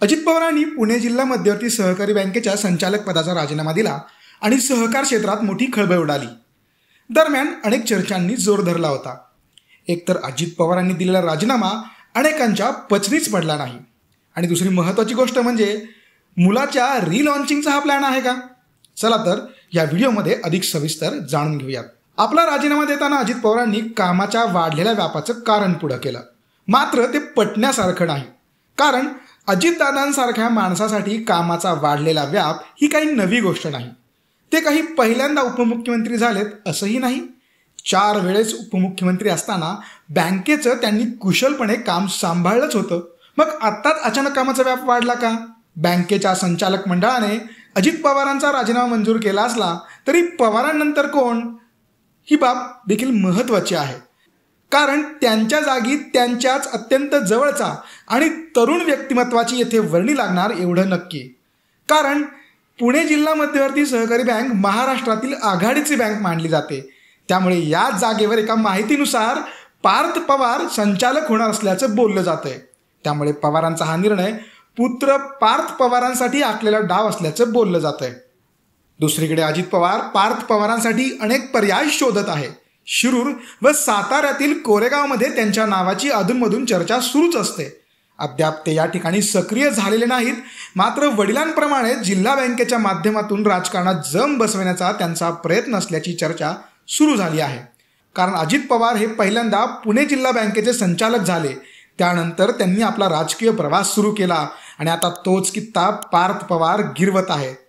अजित पवारांनी पुणे जिल्हा मध्यवर्ती सहकारी बँकेच्या संचालक पदाचा राजीनामा दिला आणि सहकार क्षेत्रात मोठी खळबळ उडाली. दरम्यान अनेक चर्चांनी जोर धरला होता. एकतर अजित पवारांनी दिलेला राजीनामा अनेकांच्या पचनीच पडला नाही. आणि दुसरी महत्त्वाची गोष्ट म्हणजे मुलाच्या रिलॉन्चिंगचा हा प्लॅन आहे का? चला तर या व्हिडिओमध्ये अधिक सविस्तर जाणून घेऊयात. आपला राजीनामा देताना अजित पवारांनी कामाच्या वाढलेल्या व्यापाचं कारण पुढं केलं. मात्र ते पटण्यासारखं नाही. कारण अजितदादांसारख्या माणसासाठी कामाचा वाढलेला व्याप ही काही नवी गोष्ट नाही. ते काही पहिल्यांदा उपमुख्यमंत्री झालेत असंही नाही. चार वेळेस उपमुख्यमंत्री असताना बँकेचं त्यांनी कुशलपणे काम सांभाळलंच होतं. मग आत्ताच अचानक कामाचा व्याप वाढला का? बँकेच्या संचालक मंडळाने अजित पवारांचा राजीनामा मंजूर केला असला तरी पवारांनंतर कोण? ही बाब देखील महत्त्वाची आहे. कारण त्यांच्या जागी त्यांच्याच अत्यंत जवळचा आणि तरुण व्यक्तिमत्वाची येथे वर्णी लागणार एवढं नक्की. कारण पुणे जिल्हा मध्यवर्ती सहकारी बँक महाराष्ट्रातील आघाडीची बँक मानली जाते. त्यामुळे या जागेवर एका माहितीनुसार पार्थ पवार संचालक होणार असल्याचं बोललं जातंय. त्यामुळे पवारांचा हा निर्णय पुत्र पार्थ पवारांसाठी आखलेला डाव असल्याचं बोललं जातंय. दुसरीकडे अजित पवार पार्थ पवारांसाठी अनेक पर्याय शोधत आहे. शिरूर व साताऱ्यातील कोरेगावमध्ये त्यांच्या नावाची अधूनमधून चर्चा सुरूच असते. अद्याप ते या ठिकाणी सक्रिय झालेले नाहीत. मात्र वडिलांप्रमाणे जिल्हा बँकेच्या माध्यमातून राजकारणात जम बसवण्याचा त्यांचा प्रयत्न असल्याची चर्चा सुरू झाली आहे. कारण अजित पवार हे पहिल्यांदा पुणे जिल्हा बँकेचे संचालक झाले. त्यानंतर त्यांनी आपला राजकीय प्रवास सुरू केला. आणि आता तोच कित्ता पार्थ पवार गिरवत आहे.